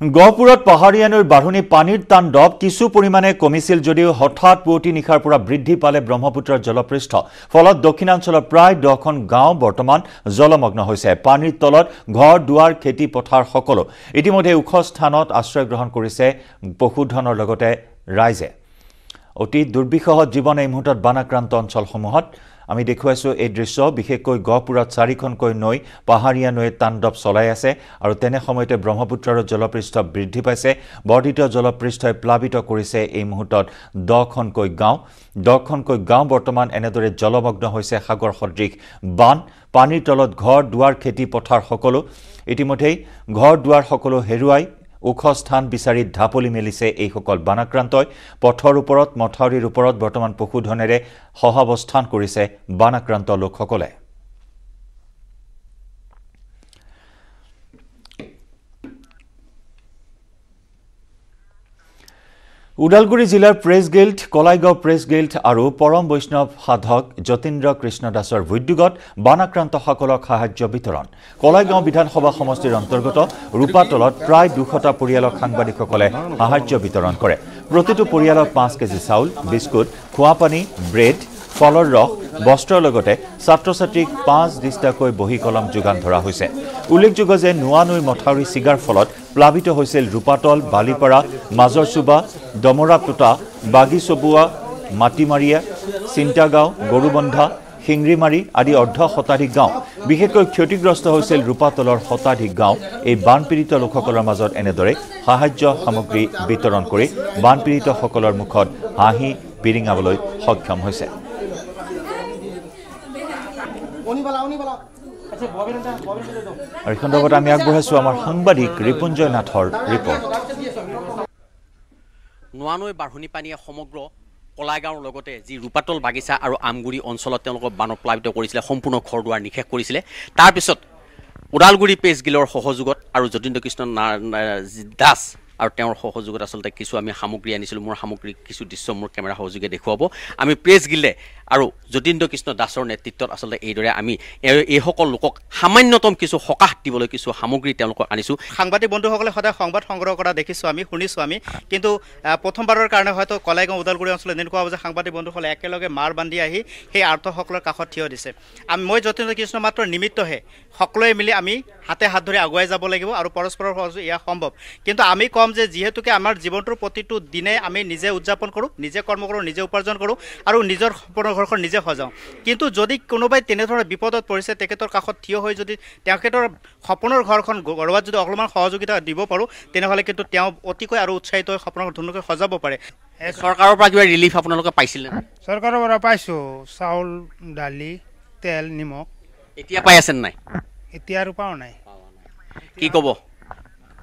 গহপুৰত পাহাৰীয়া নৈৰ বাঢ়নি পানীৰ তাণ্ডৱ কিছু পৰিমাণে কমিছিল যদিও হঠাৎ পুৱতি নিশাৰ পৰা বৃদ্ধি পালে ব্ৰহ্মপুত্ৰৰ জলপৃষ্ঠ। ফলত দক্ষিণাঞ্চলৰ প্ৰায় দহখন গাঁও বৰ্তমান জলমগ্ন হৈছে। পানীৰ তলত ঘৰ দুৱাৰ খেতি পথাৰ সকলো। ইতিমধ্যে ওখ স্থানত আশ্ৰয় গ্ৰহণ কৰিছে পশুধনৰ লগতে ৰাইজে। অতি দুৰ্বিষহ জীৱন এই মুহূৰ্তত বানাক্ৰান্ত অঞ্চলসমূহত। আমি দেখুৱাইছোঁ এই দৃশ্য বিশেষকৈ গহপুৰত চাৰিখনকৈ নৈ পাহাৰীয়া নৈয়ে তাণ্ডৱ চলাই আছে আৰু তেনে সময়তে ব্ৰহ্মপুত্ৰৰ জলপৃষ্ঠ বৃদ্ধি পাইছে। বৰ্ধিত জলপৃষ্ঠই প্লাৱিত কৰিছে এই মুহূৰ্তত দহখনকৈ গাঁও। দহখনকৈ গাঁও বৰ্তমান এনেদৰে জলমগ্ন হৈছে সাগৰ সদৃশ বান পানীৰ তলত ঘৰ দুৱাৰ খেতি পথাৰ সকলো। ইতিমধ্যেই ঘৰ দুৱাৰ সকলো হেৰুৱাই ওখ স্থান বিচাৰি ঢাপলি মেলিছে এইসকল বানাক্ৰান্তই। পথৰ ওপৰত মথাউৰিৰ ওপৰত বৰ্তমান পশুধনেৰে সহাৱস্থান কৰিছে বানাক্ৰান্ত লোকসকলে। ওদালগুৰি জিলাৰ press guild Kalaigaon press guild আৰু পৰম বৈষ্ণৱ সাধক যতীন্দ্ৰ কৃষ্ণ দাসৰ উদ্যোগত বানাক্ৰান্তসকলক সাহায্য বিতৰণ। কলাইগাঁও বিধানসভা সমষ্টিৰ অন্তৰ্গত ৰূপাতলত প্ৰায় দুশটা পৰিয়ালক সাংবাদিকসকলে সাহায্য বিতৰণ কৰে। প্ৰতিটো পৰিয়ালক পাঁচ কেজি চাউল বিস্কুট খোৱাপানী ব্ৰেড ফলৰ ৰস বস্ত্ৰৰ লগতে ছাত্ৰ ছাত্ৰীক পাঁচ ডিষ্টাকৈ বহী কলম যোগান ধৰা হৈছে। উল্লেখযোগ্য যে নোৱা নৈৰ মথাউৰি ছিগাৰ ফলত প্লাৱিত হৈছিল ৰূপাতল বালিপাৰা মাজৰ চুবা দমৰাপোটা বাগিচবুৱা মাটিমাৰীয়া চিন্তাগাঁও গৰুবন্ধা শিংৰিমাৰী আদি অৰ্ধ শতাধিক গাঁও। বিশেষকৈ ক্ষতিগ্ৰস্ত হৈছিল ৰূপাতলৰ শতাধিক গাঁও। এই বানপীড়িত লোকসকলৰ মাজত এনেদৰে সাহায্য সামগ্ৰী বিতৰণ কৰি বানপীড়িতসকলৰ মুখত হাঁহি বিৰিঙাবলৈ সক্ষম হৈছে। আৰু এই সন্দৰ্ভত আমি আগবঢ়াইছোঁ আমাৰ সাংবাদিক ৰিপুঞ্জয় নাথৰ ৰিপৰ্ট। নোৱানৈ বাঢ়নি পানীয়ে সমগ্ৰ কলাগাঁৱৰ লগতে যি ৰূপাতল বাগিচা আৰু আমগুৰি অঞ্চলত তেওঁলোকক বানত প্লাৱিত কৰিছিলে সম্পূৰ্ণ ঘৰ দুৱাৰ নিশেষ কৰিছিলে। তাৰপিছত ওদালগুৰি পেজ গিলৰ সহযোগত আৰু যতীন্দ্ৰ কৃষ্ণ দাস আৰু তেওঁৰ সহযোগত আচলতে কিছু আমি সামগ্ৰী আনিছিলোঁ। মোৰ সামগ্ৰী কিছু দৃশ্য মোৰ কেমেৰা সহযোগে দেখুৱাব। আমি প্ৰেছ গিলে আৰু যতীন্দ্ৰ কৃষ্ণ দাসৰ নেতৃত্বত আচলতে এইদৰে আমি এইসকল লোকক সামান্যতম কিছু সকাহ দিবলৈ কিছু সামগ্ৰী তেওঁলোকক আনিছোঁ। সাংবাদিক বন্ধুসকলে সদায় সংবাদ সংগ্ৰহ কৰা দেখিছোঁ আমি শুনিছোঁ আমি। কিন্তু প্ৰথমবাৰৰ কাৰণে হয়তো কলাইগাঁও ওদালগুৰি অঞ্চলত এনেকুৱা হ'ব যে সাংবাদিক বন্ধুসকলে একেলগে মাৰ বান্ধি আহি সেই আৰ্থসকলৰ কাষত থিয় দিছে। আমি মই যতীন্দ্ৰ কৃষ্ণ মাত্ৰ নিমিত্তহে। সকলোৱে মিলি আমি হাতে হাত ধৰি আগুৱাই যাব লাগিব আৰু পৰস্পৰৰ সহযোগ এয়া সম্ভৱ। কিন্তু আমি ক'ম যে যিহেতুকে আমাৰ জীৱনটোৰ প্ৰতিটো দিনে আমি নিজে উদযাপন কৰোঁ নিজে কৰ্ম কৰোঁ নিজে উপাৰ্জন কৰোঁ আৰু নিজৰ সপোনৰ ঘৰখন নিজে সজাওঁ। কিন্তু যদি কোনোবাই তেনেধৰণৰ বিপদত পৰিছে তেখেতৰ কাষত থিয় হৈ যদি তেখেতৰ সপোনৰ ঘৰখন গঢ়োৱাত যদি অলপমান সহযোগিতা দিব পাৰোঁ তেনেহ'লে কিন্তু তেওঁ অতিকৈ আৰু উৎসাহিত হৈ সপোনৰ ধুনীয়াকৈ সজাব পাৰে। চৰকাৰৰ পৰা কিবা ৰিলিফ আপোনালোকে পাইছিলে? চৰকাৰৰ পৰা পাইছোঁ। চাউল দালি তেল নিমখ। এতিয়া পাই আছে নাই? এতিয়া আৰু পাওঁ নাই। কি ক'ব?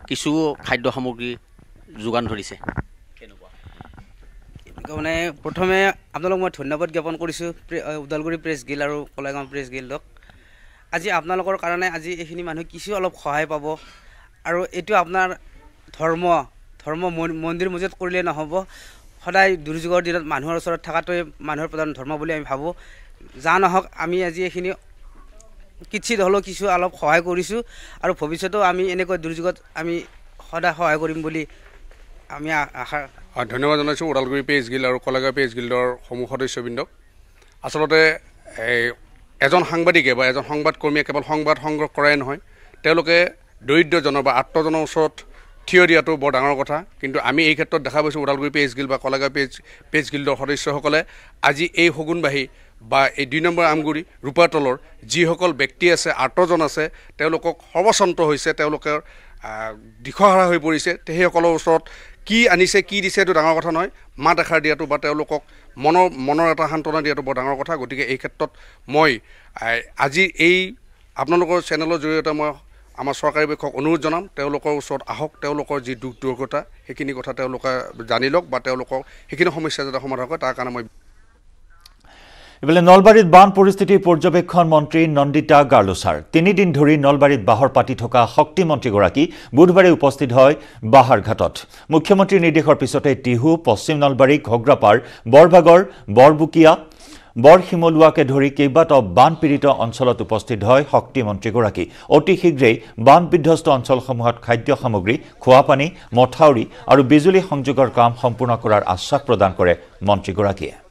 কিছু খাদ্য সামগ্ৰী যোগান ধৰিছে। মানে প্ৰথমে আপোনালোক মই ধন্যবাদ জ্ঞাপন কৰিছোঁ ওদালগুৰি প্ৰেছ গিল্ড আৰু কলাগাঁও প্ৰেছ গিল্ডক। আজি আপোনালোকৰ কাৰণে আজি এইখিনি মানুহ কিছু অলপ সহায় পাব আৰু এইটো আপোনাৰ ধৰ্ম ধৰ্ম মন্দিৰ মছজিদ কৰিলে নহ'ব। সদায় দুৰ্যোগৰ দিনত মানুহৰ ওচৰত থকাটোৱে মানুহৰ প্ৰধান ধৰ্ম বুলি আমি ভাবোঁ। যা নহওক আমি আজি এইখিনি কিচিত হ'লেও কিছু অলপ সহায় কৰিছোঁ আৰু ভৱিষ্যতেও আমি এনেকৈ দুৰ্যোগত আমি সদায় সহায় কৰিম বুলি আমি আশা ধন্যবাদ জনাইছোঁ ওদালগুৰি পেজ গিল্ড আৰু কলেগাঁও পেজ গিল্ডৰ সমূহ সদস্যবৃন্দক। আচলতে এজন সাংবাদিকে বা এজন সংবাদকৰ্মীয়ে কেৱল সংবাদ সংগ্ৰহ কৰাই নহয় তেওঁলোকে দৰিদ্ৰজনৰ বা আত্মজনৰ ওচৰত থিয় দিয়াটো বৰ ডাঙৰ কথা। কিন্তু আমি এই ক্ষেত্ৰত দেখা পাইছোঁ ওদালগুৰি পেজ গিল্ড বা কলেগাঁও পেজ পেজ গিল্ডৰ সদস্যসকলে আজি এই শগুনবাহী বা এই দুই নম্বৰ আমগুৰি ৰূপাতলৰ যিসকল ব্যক্তি আছে আৰ্তজন আছে তেওঁলোকক সৰ্বচন্ত হৈছে তেওঁলোকৰ দিশহাৰা হৈ পৰিছে সেইসকলৰ ওচৰত কি আনিছে কি দিছে এইটো ডাঙৰ কথা নহয় মাত এষাৰ দিয়াটো বা তেওঁলোকক মনৰ মনৰ এটা সান্তনা দিয়াটো বৰ ডাঙৰ কথা গতিকে এই ক্ষেত্ৰত মই আজি এই আপোনালোকৰ চেনেলৰ জৰিয়তে মই আমাৰ চৰকাৰী পক্ষক অনুৰোধ জনাম তেওঁলোকৰ ওচৰত আহক তেওঁলোকৰ যি দুখ দুৰ্ঘটনা সেইখিনি কথা তেওঁলোকে জানি লওক বা তেওঁলোকক সেইখিনি সমস্যা যাতে সমাধান কৰে তাৰ কাৰণে মই ইফালে নলবাৰীত বান পৰিস্থিতিৰ পৰ্যবেক্ষণ মন্ত্ৰী নন্দিতা গাৰ্লোচাৰ তিনিদিন ধৰি নলবাৰীত বাহৰ পাতি থকা শক্তিমন্ত্ৰীগৰাকী বুধবাৰে উপস্থিত হয় বাহাৰ ঘাটত। মুখ্যমন্ত্ৰীৰ নিৰ্দেশৰ পিছতে টিহু পশ্চিম নলবাৰী ঘগ্ৰাপাৰ বৰভাগৰ বৰবুকীয়া বৰশিমলুৱাকে ধৰি কেইবাটাও বানপীড়িত অঞ্চলত উপস্থিত হয় শক্তিমন্ত্ৰীগৰাকী। অতি শীঘ্ৰেই বান বিধ্বস্ত অঞ্চলসমূহত খাদ্য সামগ্ৰী খোৱাপানী মথাউৰি আৰু বিজুলী সংযোগৰ কাম সম্পূৰ্ণ কৰাৰ আশ্বাস প্ৰদান কৰে মন্ত্ৰীগৰাকীয়ে।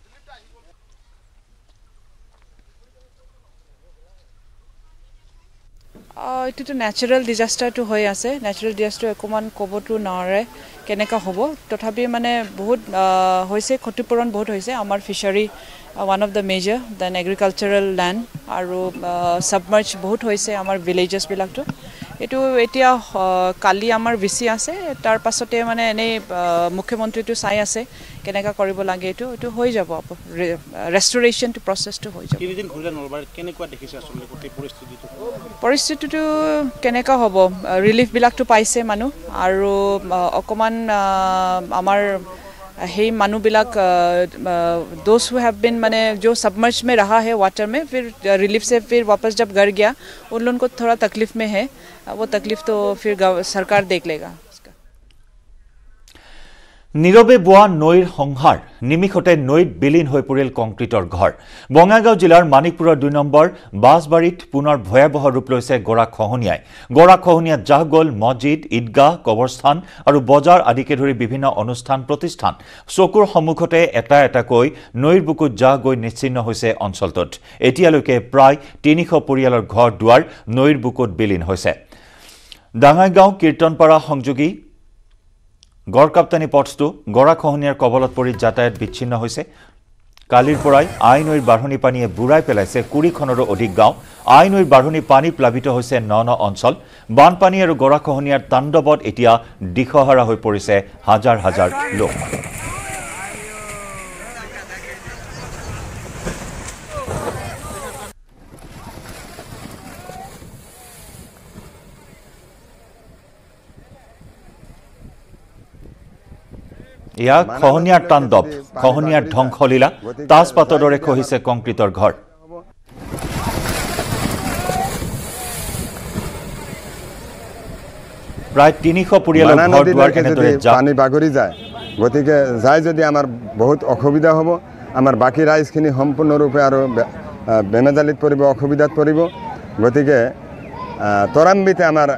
এইটোতো নেচাৰেল ডিজাষ্টাৰটো হৈ আছে। নেচাৰেল ডিজাষ্টাৰ অকণমান ক'বতো নোৱাৰে কেনেকুৱা হ'ব। তথাপি মানে বহুত হৈছে ক্ষতিপূৰণ বহুত হৈছে। আমাৰ fishery one of the major then agricultural land আৰু ছাবমাৰ্চ বহুত হৈছে আমাৰ ভিলেজেছবিলাকতো এইটো এতিয়া কালি আমাৰ বেছি আছে তাৰ পাছতে মানে এনেই মুখ্যমন্ত্ৰীটো চাই আছে কেনেকুৱা কৰিব লাগে এইটো এইটো হৈ যাব ৰেষ্টৰেশ্যনটো প্ৰচেছটো হৈ যাব। পৰিস্থিতিটো? কেনেকুৱা হ'ব? ৰিলিফবিলাকতো পাইছে মানুহ আৰু অকণমান আমাৰ সেই মানুহবিলাক दोस्त हु हैव बिन मैंने जो सबमर्ज में रहा है वाटर में फिर रिलीफ से फिर वापस जब घर गया उन लोगों को थोड़ा तकलीफ में है वो तकलीफ तो फिर गव- सरकार देख लेगा उसका নীৰৱে বোৱা নৈৰ সংহাৰ নিমিষতে নৈত বিলীন হৈ পৰিল কংক্ৰিটৰ ঘৰ। বঙাইগাঁও জিলাৰ মানিকপুৰৰ দুই নম্বৰ বাছবাৰীত পুনৰ ভয়াৱহ ৰূপ লৈছে গৰাখহনীয়াই গৰাখহনীয়াত জাহ গ'ল মছজিদ ঈদগাহ কবৰস্থান আৰু বজাৰ আদিকে ধৰি বিভিন্ন অনুষ্ঠান প্ৰতিষ্ঠান। চকুৰ সন্মুখতে এটা এটাকৈ নৈৰ বুকুত জাহ গৈ নিশ্চিন্ন হৈছে অঞ্চলটোত। এতিয়ালৈকে প্ৰায় তিনিশ পৰিয়ালৰ ঘৰ দুৱাৰ নৈৰ বুকুত বিলীন হৈছে। ডাঙাইগাঁও কীৰ্তনপাৰা সংযোগী গড়কাপ্তানি পথটো গৰাখহনীয়াৰ কবলত পৰি যাতায়াত বিচ্ছিন্ন হৈছে। কালিৰ পৰাই আই নৈৰ বাঢ়নি পানীয়ে বুৰাই পেলাইছে কুৰিখনৰো অধিক গাঁও। আই নৈৰ বাঢ়নি পানী প্লাৱিত হৈছে ন ন অঞ্চল। বানপানী আৰু গৰাখহনীয়াৰ তাণ্ডৱত এতিয়া দিশহাৰা হৈ পৰিছে হাজাৰ হাজাৰ লোক। ইয়াক খহনীয়াৰ তাণ্ডৱ খহনীয়াৰ ধ্বংসলীলা তাজপাতৰ দৰে খহিছে কংক্ৰিটৰ ঘৰ। প্ৰায় তিনিশ পৰিয়ালৰ ঘৰ দুৱাৰ এনেদৰে জাপ পানী বাগৰি যায় গতিকে যাই যদি আমাৰ বহুত অসুবিধা হ'ব আমাৰ বাকী ৰাইজখিনি সম্পূৰ্ণৰূপে আৰু বেমেজালিত পৰিব অসুবিধাত পৰিব গতিকে ত্বৰান্বিতে আমাৰ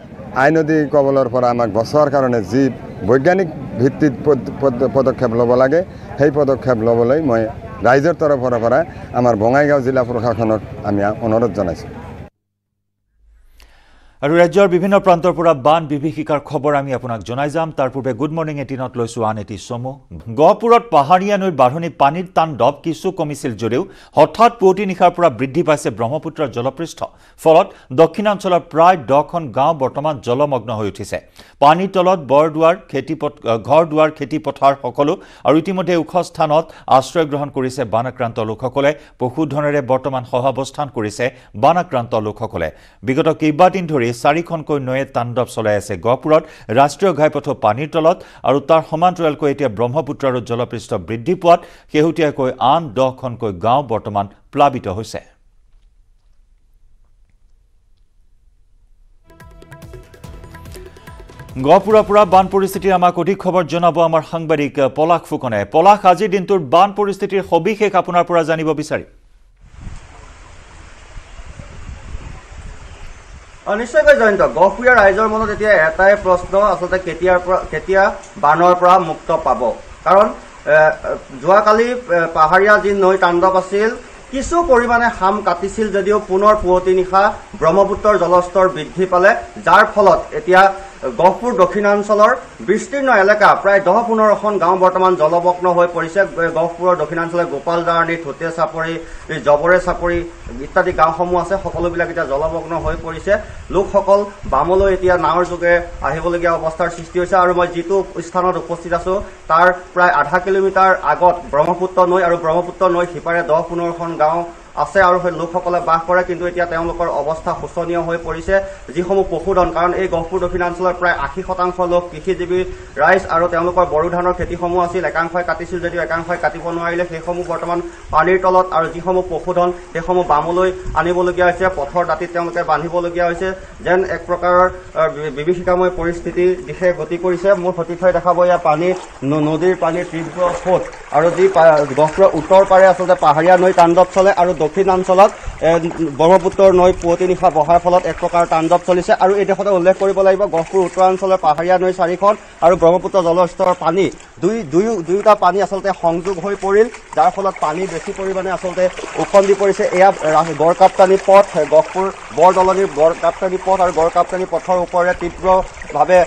আই নদী কবলৰ পৰা আমাক বচোৱাৰ কাৰণে যি বৈজ্ঞানিক ভিত্তিত পদ- পদ- পদক্ষেপ ল'ব লাগে। সেই পদক্ষেপ ল'বলৈ মই ৰাইজৰ তৰফৰ পৰা আমাৰ বঙাইগাঁও জিলা প্ৰশাসনক আমি অনুৰোধ জনাইছোঁ। আৰু ৰাজ্যৰ বিভিন্ন প্ৰান্তৰ পৰা বান বিভীষিকাৰ খবৰ আমি আপোনাক জনাই যাম। তাৰ পূৰ্বে গুড মৰ্ণিং এটিনত লৈছো আন এটি চমু। গহপুৰত পাহাৰীয়া নৈৰ বাঢ়নি পানীৰ তাণ্ডৱ কিছু কমিছিল যদিও হঠাৎ পুৱতি নিশাৰ পৰা বৃদ্ধি পাইছে ব্ৰহ্মপুত্ৰৰ জলপৃষ্ঠ। ফলত দক্ষিণাঞ্চলৰ প্ৰায় দহখন গাঁও বৰ্তমান জলমগ্ন হৈ উঠিছে। পানীৰ তলত বৰদুৱাৰ খেতিপথ ঘৰ দুৱাৰ খেতিপথাৰ সকলো আৰু ইতিমধ্যে ওখ স্থানত আশ্ৰয় গ্ৰহণ কৰিছে বানাক্ৰান্ত লোকসকলে। পশুধনেৰে বৰ্তমান সহাৱস্থান কৰিছে বানাক্ৰান্ত লোকসকলে। বিগত কেইবাদিন ধৰি চাৰিখনকৈ নৈয়ে তাণ্ডৱ চলাই আছে। গহপুৰত ৰাষ্ট্ৰীয় ঘাইপথো পানীৰ তলত আৰু তাৰ সমান্তৰালকৈ এতিয়া ব্ৰহ্মপুত্ৰৰ জলপৃষ্ঠ বৃদ্ধি পোৱাত শেহতীয়াকৈ আন দহখনকৈ গাঁও বৰ্তমান প্লাৱিত হৈছে। গহপুৰৰ পৰা বান পৰিস্থিতিৰ আমাক অধিক খবৰ জনাব আমাৰ সাংবাদিক পলাশ ফুকনে। পলাশ আজিৰ দিনটোৰ বান পৰিস্থিতিৰ সবিশেষ আপোনাৰ পৰা জানিব বিচাৰিম। নিশ্চয়কৈ জয়ন্ত গহপুৰীয়া ৰাইজৰ মনত এতিয়া এটাই প্ৰশ্ন আচলতে কেতিয়াৰ পৰা কেতিয়া বানৰ পৰা মুক্ত পাব? কাৰণ যোৱাকালি পাহাৰীয়া যি নৈ তাণ্ডৱ আছিল কিছু পৰিমাণে হাম কাটিছিল যদিও পুনৰ পুৱতি নিশা ব্ৰহ্মপুত্ৰৰ জলস্তৰ বৃদ্ধি পালে যাৰ ফলত এতিয়া গহপুৰ দক্ষিণাঞ্চলৰ বিস্তীৰ্ণ এলেকা প্ৰায় দহ পোন্ধৰখন গাঁও বৰ্তমান জলমগ্ন হৈ পৰিছে। গহপুৰৰ গোপাল জাৰণি থুতে চাপৰি জবৰে চাপৰি ইত্যাদি গাঁওসমূহ আছে। সকলোবিলাক এতিয়া জলমগ্ন হৈ পৰিছে। লোকসকল বামলৈ এতিয়া নাৱৰ যোগে আহিবলগীয়া অৱস্থাৰ সৃষ্টি হৈছে আৰু মই যিটো স্থানত উপস্থিত আছো তাৰ প্ৰায় আধা কিলোমিটাৰ আগত ব্ৰহ্মপুত্ৰ নৈ আৰু ব্ৰহ্মপুত্ৰ নৈৰ সিপাৰে দহ পোন্ধৰখন গাঁও আছে আৰু সেই লোকসকলে বাস কৰে কিন্তু এতিয়া তেওঁলোকৰ অৱস্থা শোচনীয় হৈ পৰিছে। যিসমূহ পশুধন কাৰণ এই গহপুৰ দক্ষিণাঞ্চলৰ প্ৰায় আশী শতাংশ লোক কৃষিজীৱী ৰাইজ আৰু তেওঁলোকৰ বড়ো ধানৰ খেতিসমূহ আছিল। একাংশই কাটিছিল যদিও একাংশই কাটিব নোৱাৰিলে। সেইসমূহ বৰ্তমান পানীৰ তলত আৰু যিসমূহ পশুধন সেইসমূহ বামলৈ আনিবলগীয়া হৈছে পথৰ দাঁতিত তেওঁলোকে বান্ধিবলগীয়া হৈছে। যেন এক প্ৰকাৰৰ বিভীষিকাময় পৰিস্থিতিৰ দিশে গতি কৰিছে। মোৰ সতীৰ্থই দেখাব এয়া পানী নদীৰ পানীৰ তীব্ৰ সোঁত আৰু যি গহপুৰৰ উত্তৰ পাৰে আচলতে পাহাৰীয়া নৈ তাণ্ডৱ চলে আৰু দক্ষিণাঞ্চলত ব্ৰহ্মপুত্ৰৰ নৈ পুৱতি নিশা বহাৰ ফলত এক প্ৰকাৰ তাণ্ডৱ চলিছে আৰু এই দেশতে উল্লেখ কৰিব লাগিব গহপুৰ উত্তৰাঞ্চলৰ পাহাৰীয়া নৈ চাৰিখন আৰু ব্ৰহ্মপুত্ৰ জলস্তৰৰ পানী। দুই দুয়ো দুয়োটা পানী আচলতে সংযোগ হৈ পৰিল যাৰ ফলত পানী বেছি পৰিমাণে আচলতে ওফন্দি পৰিছে। এয়া গড়কাপ্তানি পথ গহপুৰ বৰদলনিৰ গড়কাপ্তানি পথ আৰু গড়কাপ্তানি পথৰ ওপৰেৰে তীব্ৰভাৱে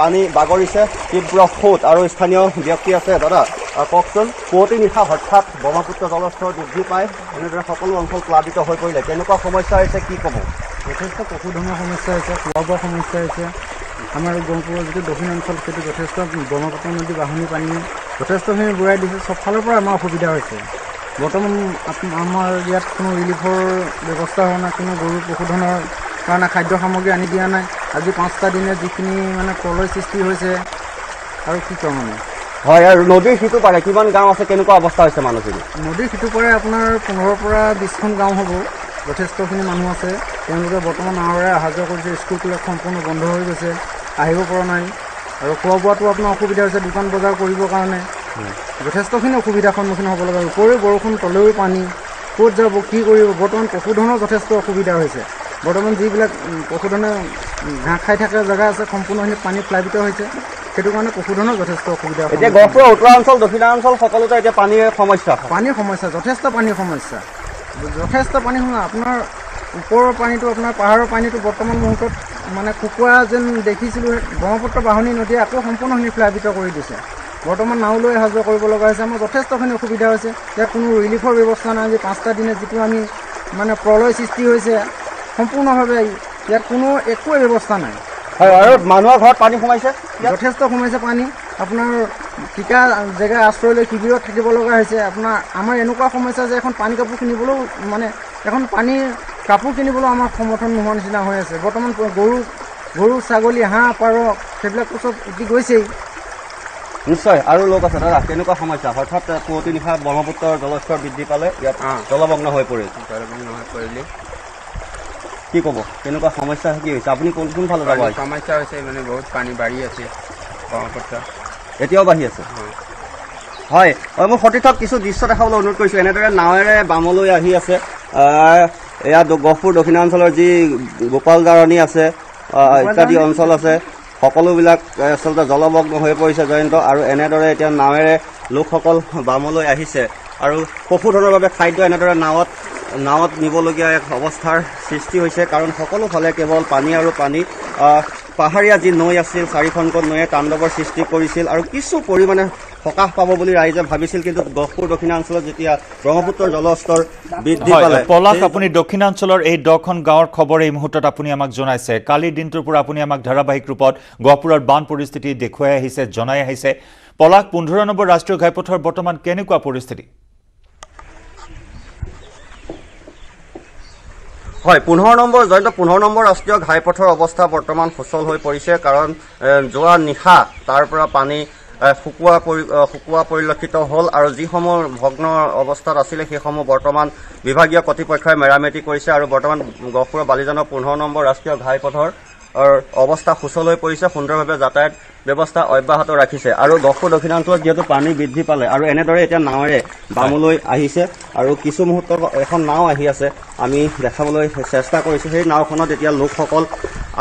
পানী বাগৰিছে তীব্ৰ সোঁত আৰু স্থানীয় ব্যক্তি আছে। দাদা কওকচোন পুৱতি নিশা হঠাৎ ব্ৰহ্মপুত্ৰ জলস্তৰ বৃদ্ধি পায়? এনেদৰে সকলো অঞ্চল প্লাবিত হৈ পৰিলে কেনেকুৱা সমস্যা হৈছে কি ক'ব? যথেষ্ট পশুধনৰ সমস্যা হৈছে খোৱা বোৱা সমস্যা হৈছে। আমাৰ গহপুৰৰ যিটো দক্ষিণ অঞ্চল সেইটো যথেষ্ট ব্ৰহ্মপুত্ৰ নদী বাঢ়নি পানীয়ে যথেষ্টখিনি বুঢ়াই দিছে। চব ফালৰ পৰা আমাৰ অসুবিধা হৈছে। বৰ্তমান আমাৰ ইয়াত কোনো ৰিলিফৰ ব্যৱস্থা হোৱা নাই কোনো গৰু পশুধনৰ কাৰণে খাদ্য সামগ্ৰী আনি দিয়া নাই। আজি পাঁচটা দিনে যিখিনি মানে প্ৰলয় সৃষ্টি হৈছে আৰু কি ক'ম মানে হয় আৰু নদীৰ সিটো পাৰে কিমান গাঁও আছে কেনেকুৱা অৱস্থা হৈছে মানুহখিনি? নদীৰ সিটোৰ পৰাই আপোনাৰ পোন্ধৰৰ পৰা বিছখন গাঁও হ'ব যথেষ্টখিনি মানুহ আছে। তেওঁলোকে বৰ্তমান নাৱেৰে অহা যোৱা কৰিছে স্কুল কলেজ সম্পূৰ্ণ বন্ধ হৈ গৈছে আহিব পৰা নাই। আৰু খোৱা বোৱাটো আপোনাৰ অসুবিধা হৈছে দোকান বজাৰ কৰিবৰ কাৰণে। যথেষ্টখিনি অসুবিধাৰ সন্মুখীন হ'ব লগা ওপৰেও বৰষুণ তলেও পানী। ক'ত যাব কি কৰিব বৰ্তমান পশুধনৰ যথেষ্ট অসুবিধা হৈছে। বৰ্তমান যিবিলাক পশুধনে ঘাঁহ খাই থকা জেগা আছে সম্পূৰ্ণখিনি পানী প্লাবিত হৈছে। সেইটো কাৰণে পশুধনৰ যথেষ্ট অসুবিধা এতিয়া গহপুৰৰ উত্তৰাঞ্চল দক্ষিণাঞ্চল সকলোতে এতিয়া পানীৰ সমস্যা। পানীৰ সমস্যা যথেষ্ট পানীৰ সমস্যা। যথেষ্ট পানী শুনা আপোনাৰ ওপৰৰ পানীটো আপোনাৰ পাহাৰৰ পানীটো বৰ্তমান মুহূৰ্তত মানে কুকুৰা যেন দেখিছিলোঁ ব্ৰহ্মপুত্ৰ বাঢ়নি নদীয়ে আকৌ সম্পূৰ্ণখিনি প্লাবিত কৰি দিছে। বৰ্তমান নাওলৈ অহা যোৱা কৰিব লগা হৈছে আমাৰ যথেষ্টখিনি অসুবিধা হৈছে। ইয়াত কোনো ৰিলিফৰ ব্যৱস্থা নাই আজি পাঁচটা দিনে যিটো আমি মানে প্ৰলয় সৃষ্টি হৈছে সম্পূৰ্ণভাৱে ইয়াত কোনো একোৱে ব্যৱস্থা নাই। হয় আৰু মানুহৰ ঘৰত পানী সোমাইছে। যথেষ্ট সোমাইছে পানী। আপোনাৰ টিকা জেগা আশ্ৰয় লৈ শিবিৰত থাকিব লগা হৈছে। আপোনাৰ আমাৰ এনেকুৱা সমস্যা যে এখন পানী কাপোৰ কিনিবলৈও মানে এখন পানীৰ কাপোৰ কিনিবলৈও আমাৰ সমৰ্থন নোহোৱা নিচিনা হৈ আছে। বৰ্তমান গৰু গৰু ছাগলী হাঁহ পাৰ সেইবিলাকতো চব উটি গৈছেই। নিশ্চয় আৰু লোক আছে দাদা কেনেকুৱা সমস্যা? হঠাৎ পুৱতি নিশা ব্ৰহ্মপুত্ৰৰ জলস্তৰ বৃদ্ধি পালে ইয়াত জলমগ্ন হৈ পৰিল। জলমগ্ন হৈ পৰিলে। কি ক'ব? কেনেকুৱা সমস্যা কি হৈছে? আপুনি কোন কোনফালে যাব? সমস্যা হৈছে মানে বহুত পানী বাঢ়ি আছে। ব্ৰহ্মপুত্ৰ। এতিয়াও বাঢ়ি আছে? হয়। মই সতীৰ্থক কিছু দৃশ্য দেখাবলৈ অনুৰোধ কৰিছোঁ। এনেদৰে নাৱেৰে বামলৈ আহি আছে। এয়া গহপুৰ দক্ষিণাঞ্চলৰ যি গোপাল জাৰণি আছে ইত্যাদি অঞ্চল আছে সকলোবিলাক আচলতে জলমগ্ন হৈ পৰিছে জয়ন্ত। আৰু এনেদৰে এতিয়া নাৱেৰে লোকসকল বামলৈ আহিছে। আৰু পশুধনৰ বাবে খাদ্য এনেদৰে নাৱত নাৱত নিবলগীয়া এক অৱস্থাৰ সৃষ্টি হৈছে কাৰণ সকলো ফালে কেৱল পানী আৰু পানী পাহাৰীয়া যি নৈ আছিল চাৰিখনকৈ নৈয়ে তাণ্ডৱৰ সৃষ্টি কৰিছিল আৰু কিছু পৰিমাণে সকাহ পাব বুলি ৰাইজে ভাবিছিল কিন্তু গহপুৰ দক্ষিণাঞ্চলত যেতিয়া ব্ৰহ্মপুত্ৰৰ জলস্তৰ বৃদ্ধি পালে পলাশ আপুনি দক্ষিণাঞ্চলৰ এই দহখন গাঁৱৰ খবৰ এই মুহূৰ্তত আপুনি আমাক জনাইছে। কালিৰ দিনটোৰ পৰা আপুনি আমাক ধাৰাবাহিক ৰূপত গহপুৰৰ বান পৰিস্থিতি দেখুৱাই আহিছে জনাই আহিছে। পলাশ পোন্ধৰ নম্বৰ ৰাষ্ট্ৰীয় ঘাইপথৰ বৰ্তমান কেনেকুৱা পৰিস্থিতি? হয় পোন্ধৰ নম্বৰ জয়ন্ত পোন্ধৰ নম্বৰ ৰাষ্ট্ৰীয় ঘাইপথৰ অৱস্থা বৰ্তমান সুচল হৈ পৰিছে কাৰণ যোৱা নিশা তাৰ পৰা পানী শুকোৱা শুকোৱা পৰিলক্ষিত হ'ল আৰু যিসমূহ ভগ্ন অৱস্থাত আছিলে সেইসমূহ বৰ্তমান বিভাগীয় কৰ্তৃপক্ষই মেৰামতি কৰিছে আৰু বৰ্তমান গহপুৰৰ বালিজানৰ পোন্ধৰ নম্বৰ ৰাষ্ট্ৰীয় ঘাইপথৰ অৱস্থা সুচল হৈ পৰিছে। সুন্দৰভাৱে যাতায়াত ব্যৱস্থা অব্যাহত ৰাখিছে। আৰু গহপুৰ দক্ষিণাঞ্চলত যিহেতু পানী বৃদ্ধি পালে আৰু এনেদৰে এতিয়া নাৱেৰে বামলৈ আহিছে আৰু কিছু মুহূৰ্তত এখন নাও আহি আছে আমি দেখাবলৈ চেষ্টা কৰিছোঁ। সেই নাওখনত এতিয়া লোকসকল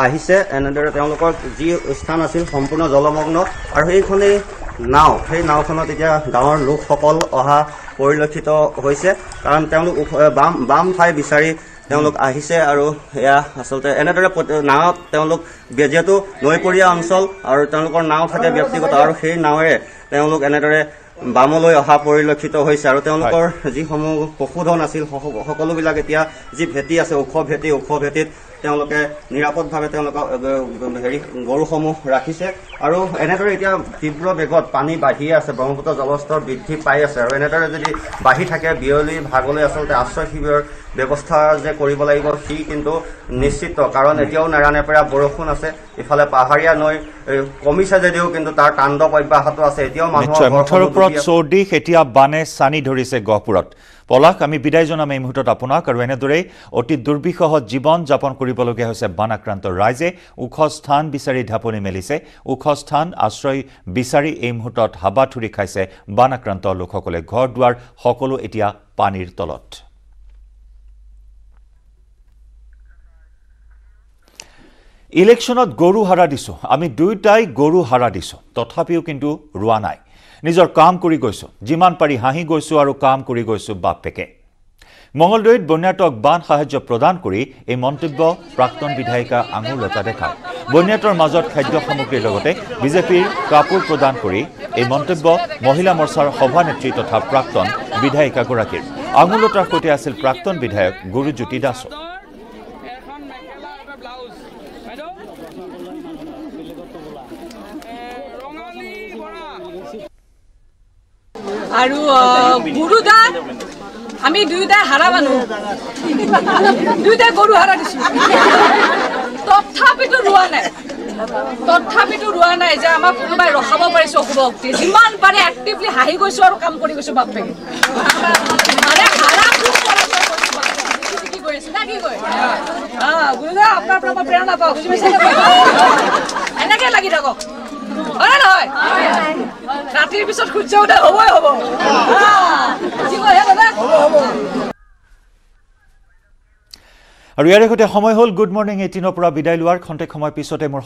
আহিছে। এনেদৰে তেওঁলোকৰ যি স্থান আছিল সম্পূৰ্ণ জলমগ্ন। আৰু সেইখনেই নাও সেই নাওখনত এতিয়া গাঁৱৰ লোকসকল অহা পৰিলক্ষিত হৈছে। কাৰণ তেওঁলোক বাম বাম ঠাই বিচাৰি তেওঁলোক আহিছে আৰু এয়া আচলতে এনেদৰে নাৱত তেওঁলোক যিহেতু নৈপৰীয়া অঞ্চল আৰু তেওঁলোকৰ নাও থাকে ব্যক্তিগত আৰু সেই নাৱেৰে তেওঁলোক এনেদৰে বামলৈ অহা পৰিলক্ষিত হৈছে আৰু তেওঁলোকৰ যিসমূহ পশুধন আছিল সক- সকলোবিলাক এতিয়া যি ভেটি আছে ওখ ভেটি ওখ ভেটিত তেওঁলোকে নিৰাপদভাৱে তেওঁলোকৰ অ, হেৰি গৰুসমূহ ৰাখিছে। আৰু এনেদৰে এতিয়া তীব্ৰ বেগত পানী বাঢ়িয়ে আছে ব্ৰহ্মপুত্ৰ জলস্তৰ বৃদ্ধি পাই আছে। আৰু এনেদৰে যদি বাঢ়ি থাকে বিয়লি ভাগলৈ আচলতে আশ্ৰয় শিবিৰৰ ব্যৱস্থা যে কৰিব লাগিব সি কিন্তু নিশ্চিত। কাৰণ এতিয়াও নেৰানেপেৰা বৰষুণ আছে। ইফালে পাহাৰীয়া নৈ কমিছে যদিও কিন্তু তাৰ তাণ্ডৱ অব্যাহত আছে। এতিয়াও মানুহৰ ওপৰত। চৌদিশ এতিয়া বানে চানি ধৰিছে গহপুৰত। পলাশ আমি বিদায় জনাম এই মুহূৰ্তত আপোনাক আৰু এনেদৰেই অতি দুৰ্বিষহ জীৱন যাপন কৰিবলগীয়া হৈছে বান আক্ৰান্ত ৰাইজে। ওখ স্থান বিচাৰি ঢাপলি মেলিছে। ওখ স্থান আশ্ৰয় বিচাৰি এই মুহূৰ্তত হাবাথুৰি খাইছে বান আক্ৰান্ত লোকসকলে। ঘৰ দুৱাৰ সকলো এতিয়া পানীৰ তলত। ইলেকশ্যনত গৰু হাৰা দিছোঁ। আমি দুয়োটাই গৰু হাৰা দিছোঁ। তথাপিও কিন্তু ৰোৱা নাই। নিজৰ কাম কৰি গৈছোঁ। যিমান পাৰি হাঁহি গৈছোঁ আৰু কাম কৰি গৈছোঁ বাপেকে। মঙলদৈত বন্যাতক বান সাহায্য প্ৰদান কৰি এই মন্তব্য প্ৰাক্তন বিধায়িকা আঙুৰলতা ডেকা বন্যাতৰ মাজত খাদ্য সামগ্ৰীৰ লগতে বিজেপিৰ কাপোৰ প্ৰদান কৰি এই মন্তব্য মহিলা মৰ্চাৰ সভানেত্ৰী তথা প্ৰাক্তন বিধায়িকাগৰাকীৰ। আঙুৰলতাৰ সৈতে আছিল প্ৰাক্তন বিধায়ক গুৰুজ্যোতি দাসো। আৰু গুৰুদা আমি দুয়োটাই হাৰা মানুহ। দুয়োটাই গৰু হাৰা দিছো। তথাপিতো ৰোৱা নাই। তথাপিতো ৰোৱা নাই যে আমাক কোনোবাই ৰখাব পাৰিছো অশুভ শক্তি। যিমান পাৰে এক্টিভলি হাঁহি গৈছো আৰু কাম কৰি গৈছো পাইছে এনেকে লাগি থাকক। হয় নহয় ৰাতিৰ পিছত সূৰ্য উদয় হ'বই হ'ব আৰু ইয়াৰে সৈতে সময় হ'ল গুড মৰ্ণিং এইটিনৰ পৰা বিদায় লোৱাৰ খন্তেক সময় পিছতে মোৰ